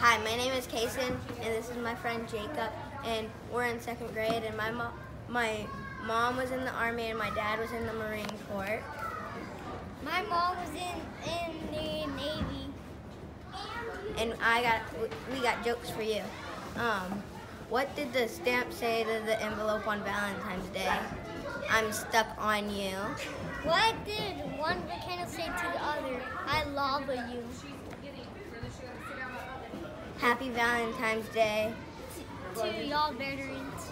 Hi, my name is Kason, and this is my friend Jacob, and we're in second grade. And my mom, my mom was in the army, and my dad was in the Marine Corps. My mom was in in the Navy. And I got, we got jokes for you. Um, what did the stamp say to the envelope on Valentine's Day? I'm stuck on you. What did one volcano say to the other? I love you. Happy Valentine's Day. To, to y'all veterans.